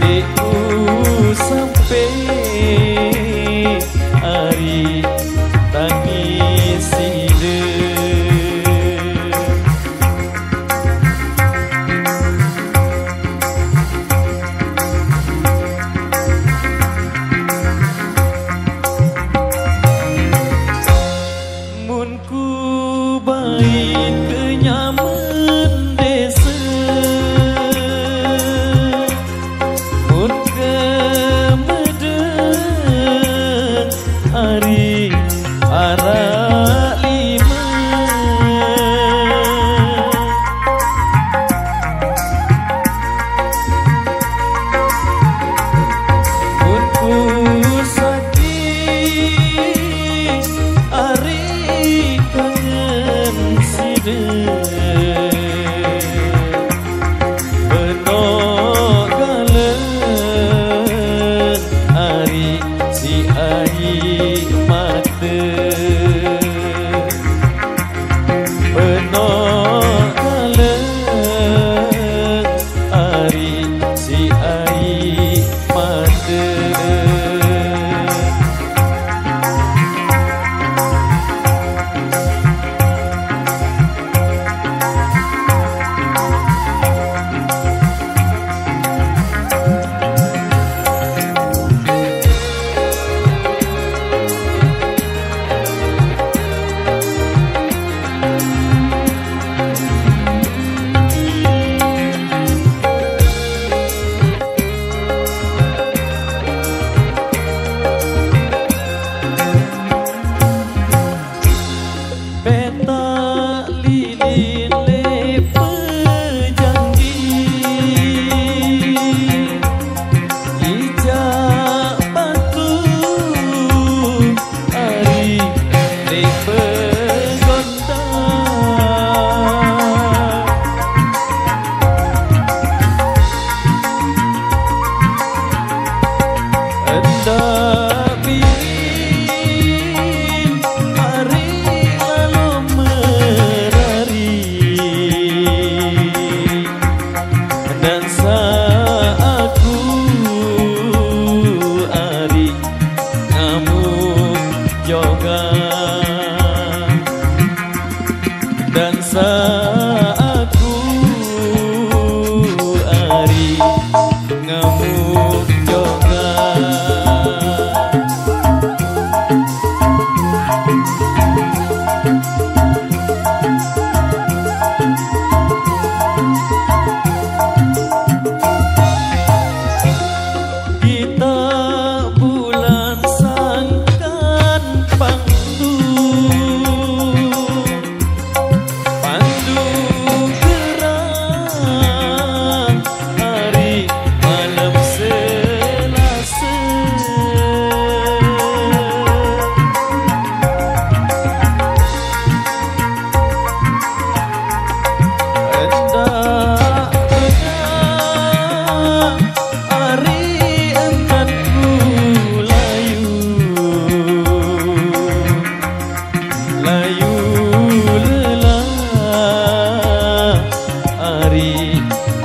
Deku sampai hari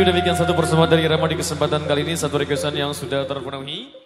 you demikian satu persembahan dari Rama di kesempatan kali ini satu requestan yang sudah terpenuhi.